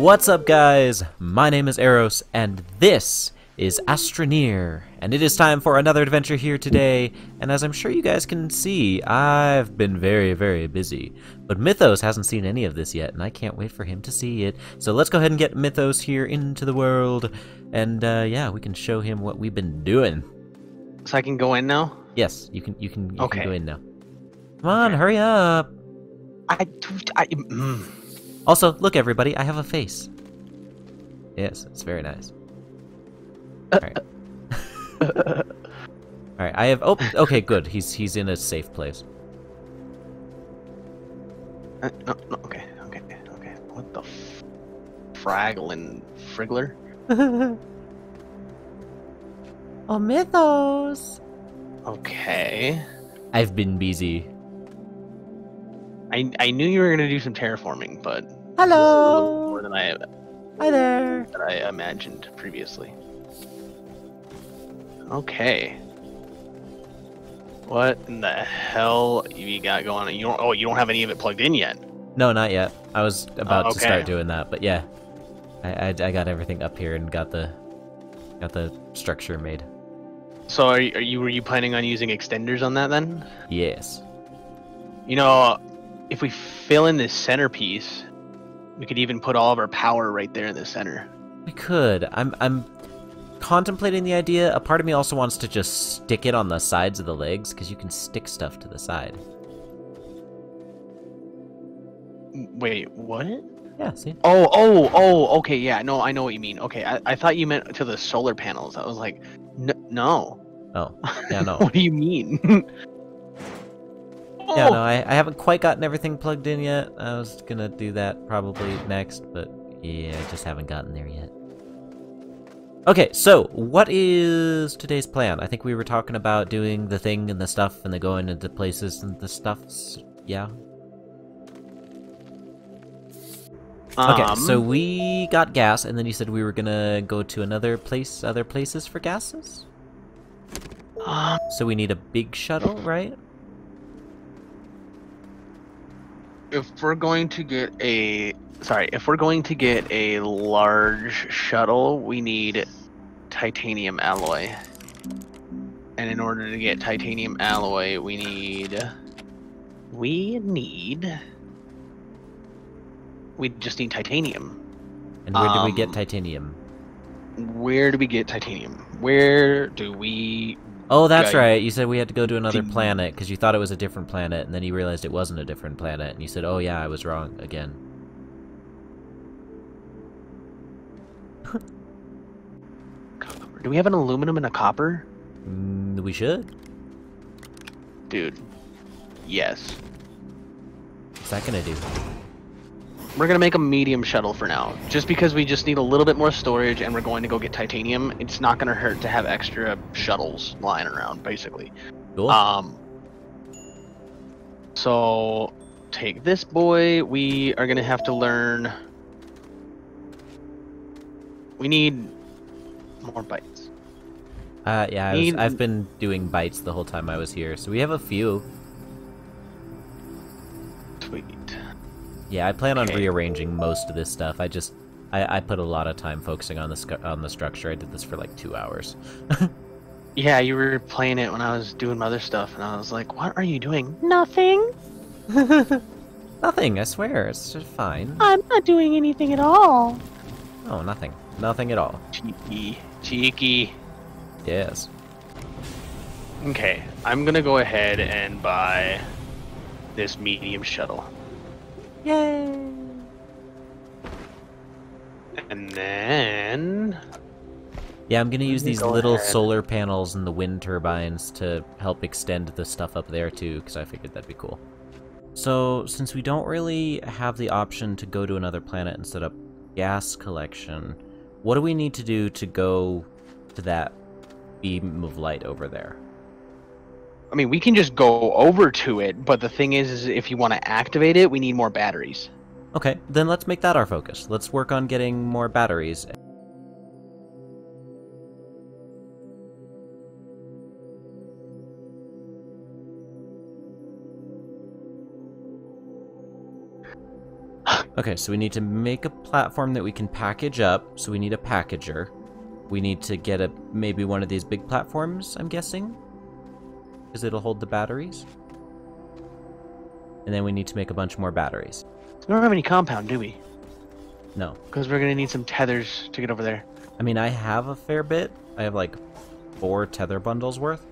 What's up guys? My name is Eros and this is Astroneer and it is time for another adventure here today and as I'm sure you guys can see I've been very very busy but Mythos hasn't seen any of this yet and I can't wait for him to see it so let's go ahead and get Mythos here into the world and uh, yeah we can show him what we've been doing. So I can go in now? Yes you can you can you Okay. can go in now. Come on hurry up! I, I mm. Also look everybody I have a face. Yes it's very nice. Alright. Alright, I have. Oh, okay, good. He's he's in a safe place. Uh, no, no, okay, okay, okay. What the f- Fragglin Friggler? oh, Mythos! Okay. I've been busy. I I knew you were gonna do some terraforming, but this is a Hello! more than I Hi there! than I imagined previously. Okay. What in the hell you got going on? You don't. Oh, you don't have any of it plugged in yet. No, not yet. I was about Oh, to start doing that, but yeah. I, I, I got everything up here and got the got the structure made. So are you, are you were you planning on using extenders on that then? Yes. You know, if we fill in this centerpiece, we could even put all of our power right there in the center. We could. I'm I'm contemplating the idea. A part of me also wants to just stick it on the sides of the legs because you can stick stuff to the side. Wait, what? Yeah, see? Oh, oh, oh, okay, yeah, no, I know what you mean. Okay, I, I thought you meant to the solar panels. I was like, n- no. Oh, yeah, no. what do you mean? Yeah, Oh, no, I, I haven't quite gotten everything plugged in yet. I was gonna do that probably next, but yeah, I just haven't gotten there yet. Okay, so what is today's plan? I think we were talking about doing the thing and the stuff and the going into places and the stuffs. Yeah. Okay, um, so we got gas, and then you said we were gonna go to another place, other places for gases. um, So we need a big shuttle, right? If we're going to get a sorry, if we're going to get a large shuttle, we need titanium alloy. And in order to get titanium alloy, we need we need we just need titanium. And where do we get Um, titanium? Where do we get titanium? Where do we Oh, that's Yeah, right. You said we had to go to another the- planet because you thought it was a different planet, and then you realized it wasn't a different planet, and you said, "Oh yeah, I was wrong again." do we have an aluminum and a copper? Mm, we should. Dude. Yes. What's that gonna do? We're gonna make a medium shuttle for now, just because we just need a little bit more storage, and we're going to go get titanium. It's not gonna hurt to have extra shuttles lying around, basically. Cool. Um. So, take this boy. We are gonna have to learn. We need more bytes. Uh, yeah, I I've been doing bytes the whole time I was here, so we have a few. Yeah, I plan on Okay. rearranging most of this stuff. I just, I, I put a lot of time focusing on the scu- on the structure. I did this for like two hours. Yeah, you were playing it when I was doing my other stuff, and I was like, "What are you doing?" Nothing. Nothing, I swear. It's just fine. I'm not doing anything at all. Oh, nothing. Nothing at all. Cheeky. Cheeky. Yes. Okay, I'm gonna go ahead and buy this medium shuttle. Yay! And then. Yeah, I'm gonna use these go little ahead. solar panels and the wind turbines to help extend the stuff up there too, because I figured that'd be cool. So, since we don't really have the option to go to another planet and set up gas collection, what do we need to do to go to that beam of light over there? I mean, we can just go over to it, but the thing is, is if you want to activate it, we need more batteries. Okay, then let's make that our focus. Let's work on getting more batteries. Okay, so we need to make a platform that we can package up. So we need a packager. We need to get a maybe one of these big platforms, I'm guessing. Because it'll hold the batteries. And then we need to make a bunch more batteries. We don't have any compound, do we? No. Because we're gonna need some tethers to get over there. I mean, I have a fair bit. I have like four tether bundles worth.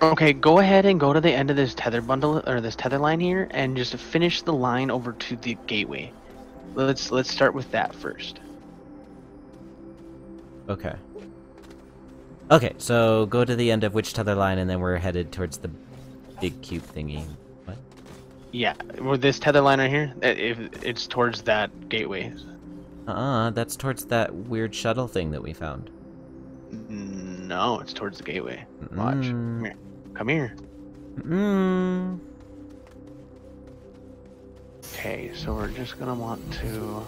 Okay, go ahead and go to the end of this tether bundle or this tether line here, and just finish the line over to the gateway. Let's let's start with that first. Okay. Okay, so go to the end of which tether line, and then we're headed towards the big cube thingy. What? Yeah, with this tether line right here, it, it- it's towards that gateway. Uh-uh, that's towards that weird shuttle thing that we found. No, it's towards the gateway. Watch. Come Mm. here. Come here. Mm. Okay, so we're just gonna want to.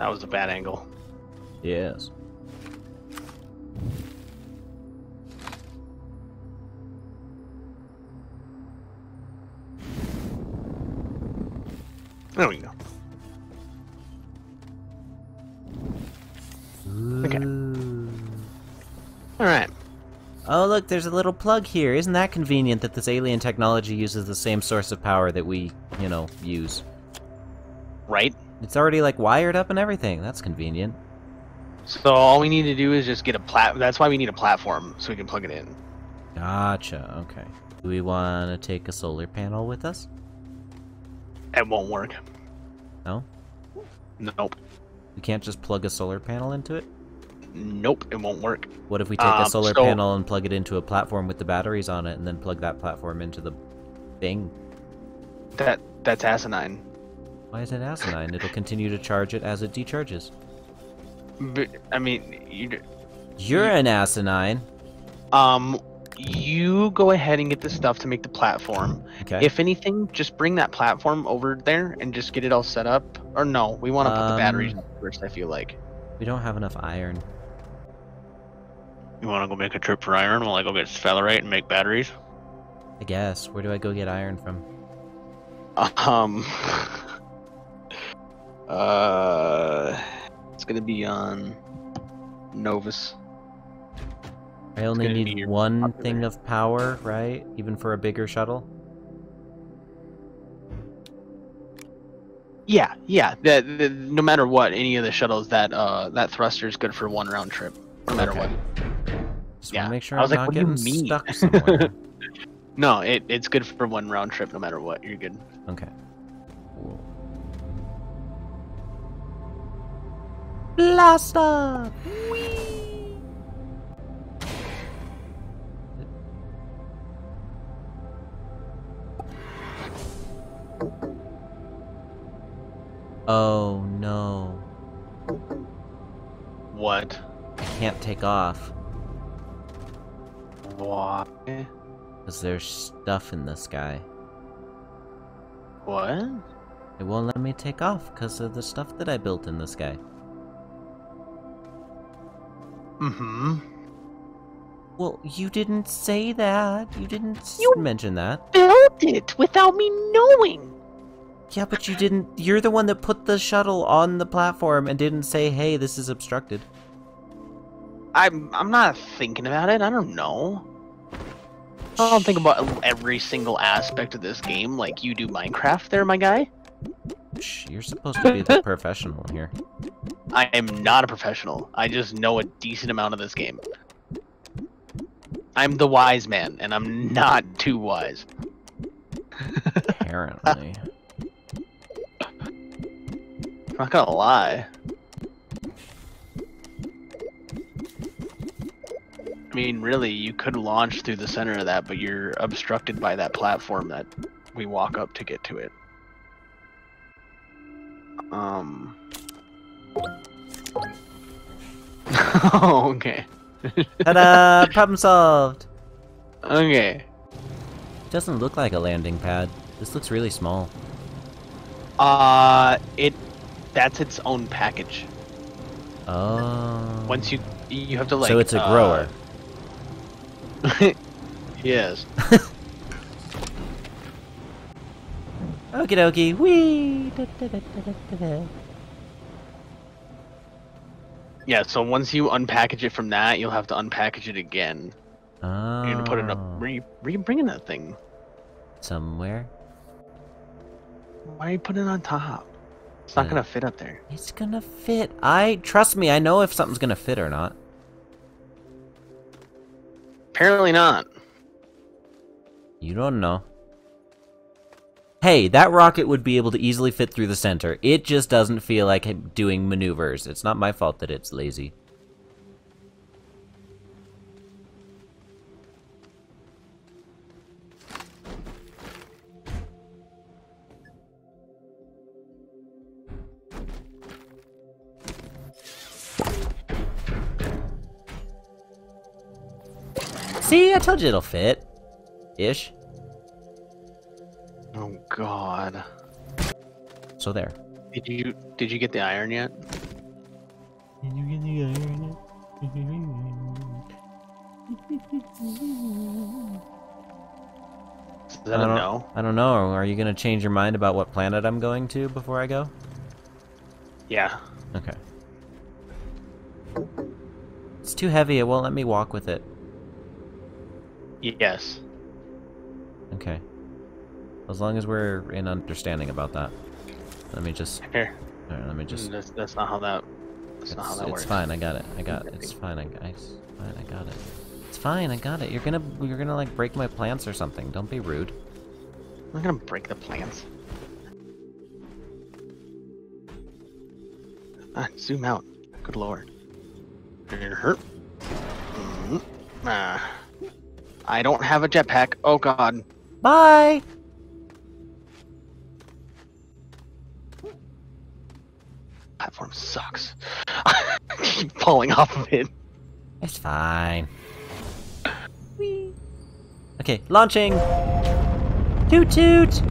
That was a bad angle. Yes. There we go. Okay. All right. Oh, look, there's a little plug here. Isn't that convenient that this alien technology uses the same source of power that we, you know, use? It's already, like, wired up and everything. That's convenient. So all we need to do is just get a plat. That's why we need a platform so we can plug it in. Gotcha, okay. Do we want to take a solar panel with us? It won't work. No? Nope. We can't just plug a solar panel into it? Nope. It won't work. What if we take Um, a solar so- panel and plug it into a platform with the batteries on it and then plug that platform into the thing? That that's asinine. Why is it asinine? It'll continue to charge it as it decharges. But I mean, you, You're an asinine. um, you go ahead and get the stuff to make the platform. Okay. If anything, just bring that platform over there and just get it all set up. Or no, we want to put the batteries Um, first. I feel like. we don't have enough iron. You want to go make a trip for iron while I go get sphalerite and make batteries? I guess. Where do I go get iron from? Um. uh, it's gonna be on Novus. I only need one popular. thing of power, right? Even for a bigger shuttle? Yeah, yeah. That the, no matter what, any of the shuttles that uh that thruster is good for one round trip, no matter Okay. what. Just Yeah. make sure I I'm was like, not what do you mean? stuck somewhere. No, it, it's good for one round trip, no matter what. You're good. okay. Cool. Blast off! Oh no. What? I can't take off. Why? Because there's stuff in the sky. What? It won't let me take off because of the stuff that I built in the sky. Mm-hmm. Well, you didn't say that. You didn't You- mention that. Built it without me knowing. Yeah, but you didn't. You're the one that put the shuttle on the platform and didn't say, hey, this is obstructed. I'm I'm not thinking about it. I don't know. I don't think about every single aspect of this game like you do Minecraft there, my guy. Shh, you're supposed to be the professional here. I am not a professional. I just know a decent amount of this game. I'm the wise man, and I'm not too wise. Apparently. I'm not gonna lie. I mean, really, you could launch through the center of that, but you're obstructed by that platform that we walk up to get to it. Um. okay. Ta-da! Problem solved! Okay. Doesn't look like a landing pad. This looks really small. Uh, it that's its own package. Oh. Once you you have to like. so it's a uh, grower. yes. Okie dokie. Wee. Da, da, da, da, da, da. Yeah. So once you unpackage it from that, you'll have to unpackage it again. Oh. You're gonna put it up. Where you, where you bringing that thing? Somewhere. Why are you putting it on top? It's not Uh, gonna fit up there. It's gonna fit. I trust me. I know if something's gonna fit or not. Apparently not. You don't know. Hey, that rocket would be able to easily fit through the center. It just doesn't feel like doing maneuvers. It's not my fault that it's lazy. See, I told you it'll fit. Ish. Oh God. So there. Did you did you get the iron yet? Did you get the iron? Is that I a don't- no? I don't know. Are you gonna change your mind about what planet I'm going to before I go? Yeah. Okay. It's too heavy. It won't let me walk with it. Yes. Okay. As long as we're in understanding about that. Let me just. Here. Alright, let me just. That's, that's not how that. That's It's, not how that it's works. fine. I got it. I got it. It's fine. I, I, it's fine. I got it. It's fine. I got it. You're gonna. You're gonna like break my plants or something. Don't be rude. I'm not gonna break the plants. Ah, zoom out. Good lord. You're gonna hurt. Mhm. Ah. I don't have a jetpack. Oh god. Bye. Platform sucks. Keep falling off of it. It's fine. Whee. Okay, launching. Toot toot.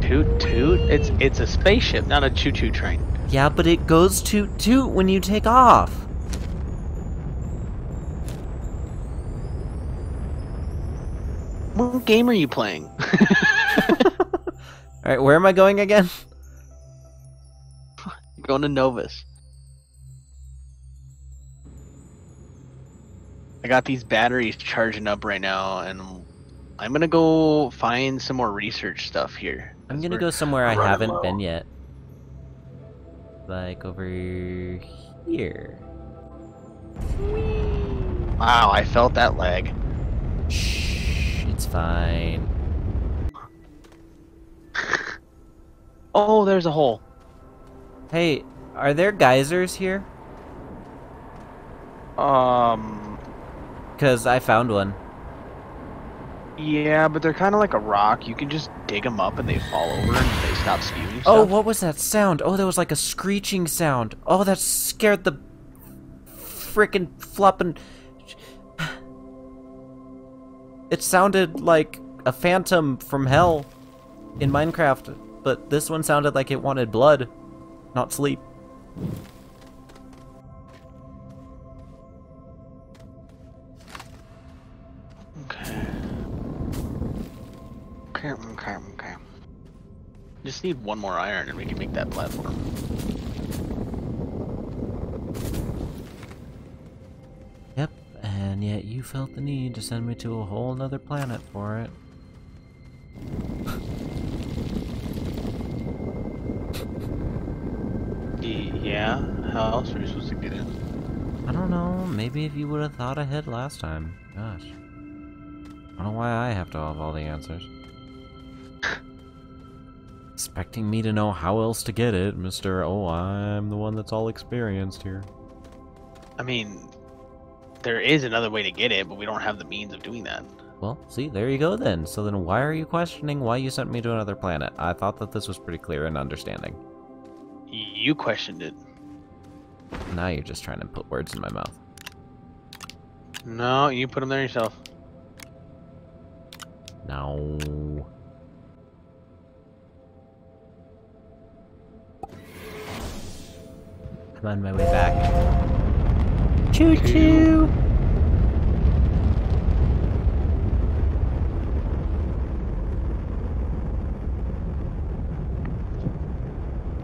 Toot toot. It's it's a spaceship, not a choo choo train. Yeah, but it goes toot toot when you take off. What game are you playing? Alright, where am I going again? Going to Novus. I got these batteries charging up right now, and I'm gonna go find some more research stuff here. I'm gonna go somewhere I haven't low. been yet. Like over here. Wow, I felt that lag. Shh, it's fine. Oh, there's a hole. Hey, are there geysers here? Um, Cause I found one. yeah, but they're kind of like a rock. You can just dig them up and they fall over and they stop spewing Oh, stuff. what was that sound? Oh, there was like a screeching sound. Oh, that scared the frickin' floppin'. It sounded like a phantom from hell in Minecraft, but this one sounded like it wanted blood, not sleep. Okay. Okay, okay, okay. Just need one more iron and we can make that platform. Yep, and yet you felt the need to send me to a whole nother planet for it. Yeah, how else are we supposed to get in? I don't know, maybe if you would have thought ahead last time. Gosh. I don't know why I have to have all the answers. Expecting me to know how else to get it, Mr. Oh, I'm the one that's all experienced here. I mean, there is another way to get it, but we don't have the means of doing that. Well, see, there you go then. So then why are you questioning why you sent me to another planet? I thought that this was pretty clear and understanding. You questioned it. Now you're just trying to put words in my mouth. No, you put them there yourself. No. I'm on my way back. Choo choo!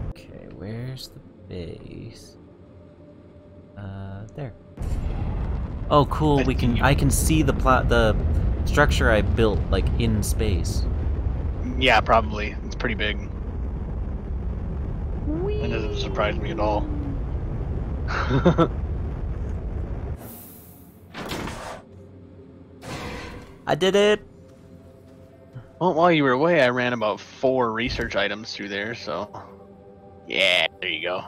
Okay, where's the base? Uh, there. Oh, cool. I we can. you- I can see the plot. The structure I built, like in space. Yeah, probably. It's pretty big. It doesn't surprise me at all. I did it. well, while you were away, I ran about four research items through there, so. Yeah, there you go.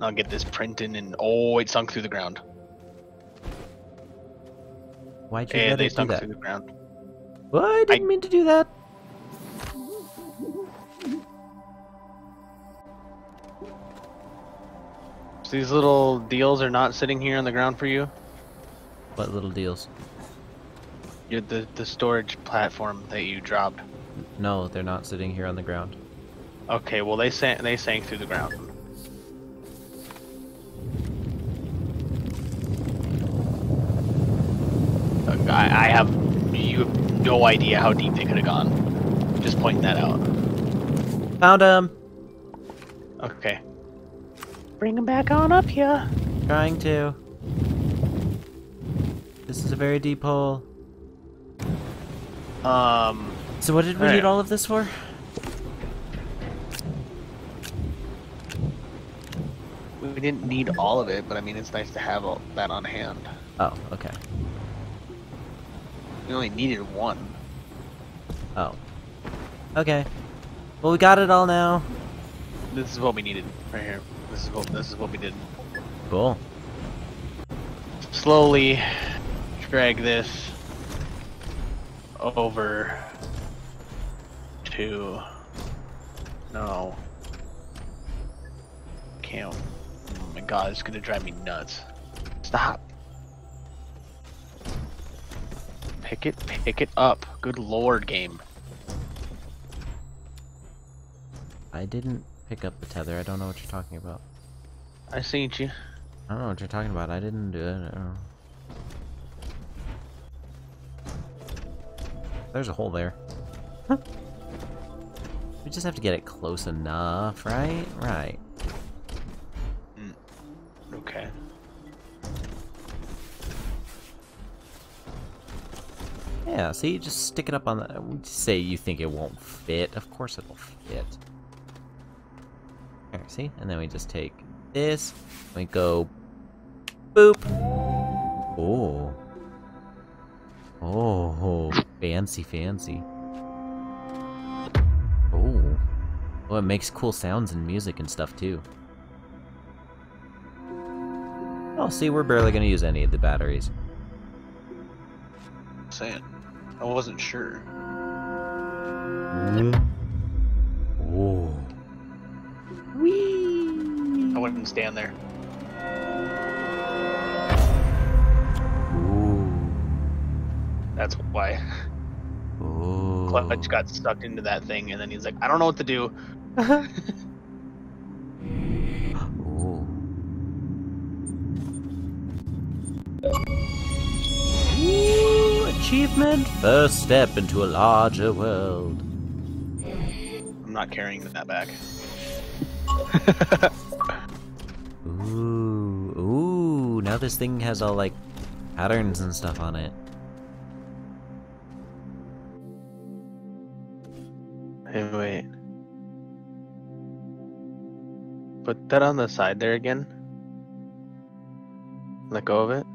I'll get this printing and. Oh, it sunk through the ground. Why'd you Yeah, let they it do sunk that? through the ground. What? I didn't mean to do that. So these little deals are not sitting here on the ground for you? What little deals? You're the, the storage platform that you dropped. No, they're not sitting here on the ground. Okay, well they sank they sank through the ground. I, I have you have no idea how deep they could have gone. Just pointing that out. Found him. Okay. Bring him back on up here. Trying to. This is a very deep hole. Um, So what did we Alright. need all of this for? we didn't need all of it, but I mean it's nice to have all that on hand. Oh, okay. We only needed one. Oh. Okay. Well, we got it all now. This is what we needed right here. This is what this is what we did. Cool. slowly drag this over to no can't oh my god it's gonna drive me nuts stop pick it pick it up good lord game I didn't pick up the tether. I don't know what you're talking about. I seen you I don't know what you're talking about. I didn't do it. I don't know. There's a hole there. Huh. We just have to get it close enough, right? Right. Yeah, see, just stick it up on the. Say you think it won't fit. Of course it'll fit. There, see? And then we just take this. We go. Boop. Oh. Oh, fancy, fancy. Oh. Oh, it makes cool sounds and music and stuff too. Oh, see, we're barely gonna use any of the batteries. saying I wasn't sure Oh. I wouldn't stand there Ooh. that's why Ooh. Clutch got stuck into that thing and then he's like I don't know what to do achievement. First step into a larger world. I'm not carrying that back. Ooh, ooh. Now this thing has all like patterns and stuff on it. Hey, wait. Put that on the side there again. Let go of it.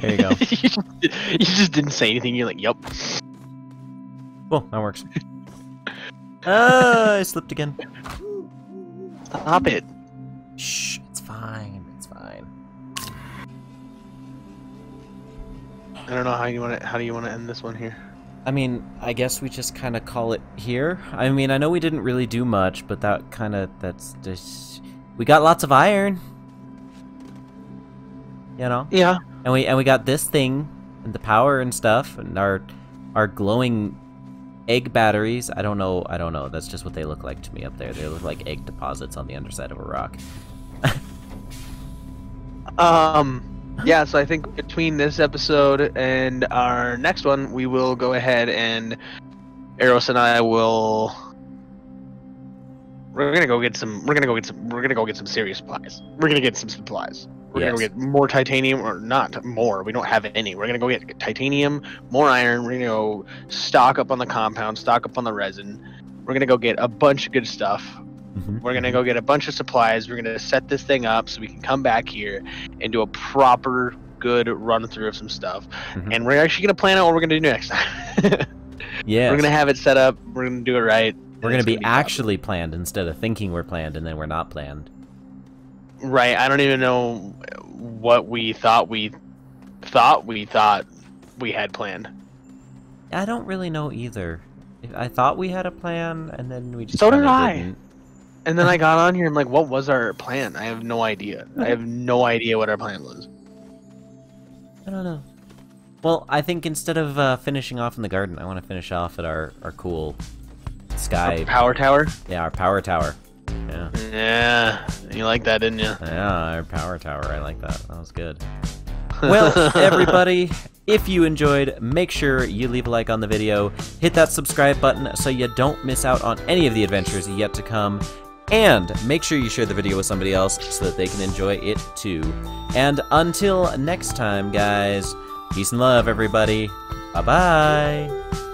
There you go. you, just, you just didn't say anything. You're like, yep. Cool, that works. Ah, I slipped again. Stop it. Shh, it's fine. It's fine. I don't know how you want to. How do you want to end this one here? I mean, I guess we just kind of call it here. I mean, I know we didn't really do much, but that kind of that's just we got lots of iron. You know? Yeah. And we and we got this thing and the power and stuff and our our glowing egg batteries. I don't know. I don't know. That's just what they look like to me up there. They look like egg deposits on the underside of a rock. Um. Yeah. So I think between this episode and our next one, we will go ahead and Eros and I will. We're gonna go get some. We're gonna go get some. We're gonna go get some serious supplies. We're gonna get some supplies. We're gonna go get more titanium, or not more. We don't have any. We're gonna go get titanium, more iron. We're gonna go stock up on the compound, stock up on the resin. We're gonna go get a bunch of good stuff. Mhm. We're gonna go get a bunch of supplies. We're gonna set this thing up so we can come back here and do a proper, good run through of some stuff. Mhm. And we're actually gonna plan out what we're gonna do next time. Yes. We're gonna have it set up. We're gonna do it right. We're gonna be awesome. actually planned instead of thinking we're planned and then we're not planned. right. I don't even know what we thought we thought we thought we had planned. I don't really know either. I thought we had a plan and then we just So did I. didn't. And then I got on here. I'm like, what was our plan? I have no idea. I have no idea what our plan was. I don't know. Well, I think instead of uh, finishing off in the garden, I want to finish off at our, our cool sky. Our power tower. yeah, our power tower. Yeah. Yeah, you like that, didn't you? Yeah, our power tower. I like that. That was good. Well, everybody, if you enjoyed, make sure you leave a like on the video, hit that subscribe button so you don't miss out on any of the adventures yet to come, and make sure you share the video with somebody else so that they can enjoy it too. And until next time, guys, peace and love, everybody. Bye bye.